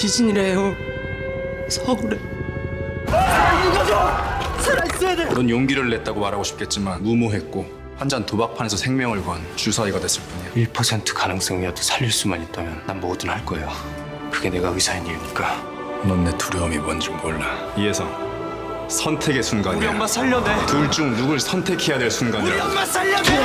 지진이래요. 서울에. 이거죠. 살아 있어야 돼. 넌 용기를 냈다고 말하고 싶겠지만 무모했고 한잔 도박판에서 생명을 건 주사위가 됐을 뿐이야. 1% 가능성이라도 살릴 수만 있다면 난 뭐든 할 거야. 그게 내가 의사인 이유니까. 넌 내 두려움이 뭔지 몰라. 이해성, 선택의 순간이야. 우리 엄마 살려내. 둘 중 누굴 선택해야 될 순간이야. 우리 엄마 살려내.